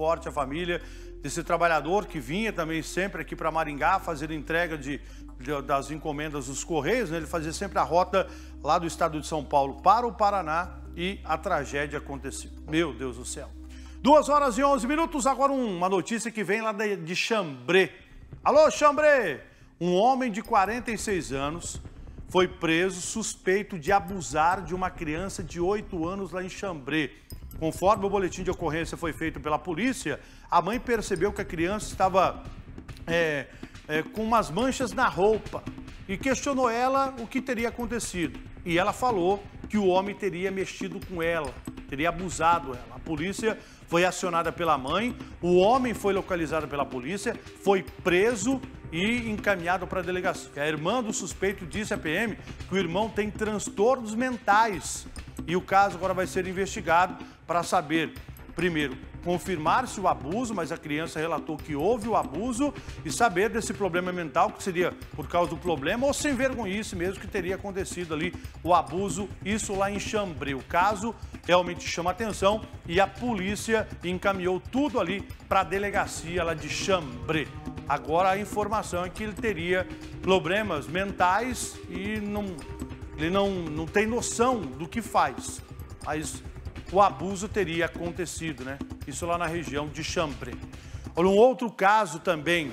forte a família desse trabalhador que vinha também sempre aqui para Maringá fazer entrega de, de, das encomendas dos Correios. Né? Ele fazia sempre a rota lá do estado de São Paulo para o Paraná e a tragédia aconteceu. Meu Deus do céu. Duas horas e onze minutos, agora uma notícia que vem lá de, de Chambré. Alô, Chambré! Um homem de 46 anos foi preso suspeito de abusar de uma criança de 8 anos lá em Chambré. Conforme o boletim de ocorrência foi feito pela polícia, a mãe percebeu que a criança estava é, é, com umas manchas na roupa e questionou ela o que teria acontecido. E ela falou que o homem teria mexido com ela, teria abusado ela. A polícia foi acionada pela mãe, o homem foi localizado pela polícia, foi preso e encaminhado para a delegacia. A irmã do suspeito disse à PM que o irmão tem transtornos mentais e o caso agora vai ser investigado para saber, primeiro, confirmar-se o abuso, mas a criança relatou que houve o abuso e saber desse problema mental, que seria por causa do problema ou sem vergonhice mesmo que teria acontecido ali o abuso, isso lá em Xambrê. O caso realmente chama atenção e a polícia encaminhou tudo ali para a delegacia lá de Xambré. Agora a informação é que ele teria problemas mentais e não, ele não, não tem noção do que faz. Mas o abuso teria acontecido, né? Isso lá na região de Chambre. Olha, um outro caso também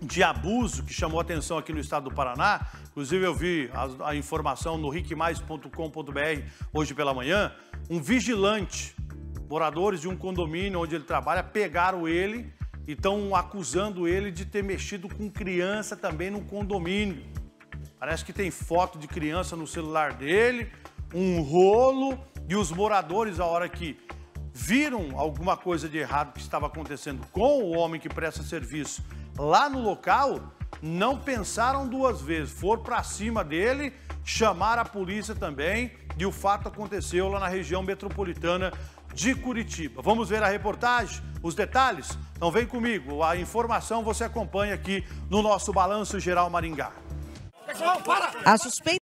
de abuso que chamou atenção aqui no estado do Paraná, inclusive eu vi a, a informação no ricmais.com.br hoje pela manhã, um vigilante, moradores de um condomínio onde ele trabalha, pegaram ele e estão acusando ele de ter mexido com criança também no condomínio. Parece que tem foto de criança no celular dele, um rolo, e os moradores, a hora que viram alguma coisa de errado que estava acontecendo com o homem que presta serviço lá no local, não pensaram duas vezes, foram para cima dele, chamaram a polícia também, e o fato aconteceu lá na região metropolitana de Curitiba. Vamos ver a reportagem, os detalhes? Então vem comigo, a informação você acompanha aqui no nosso Balanço Geral Maringá. A suspeita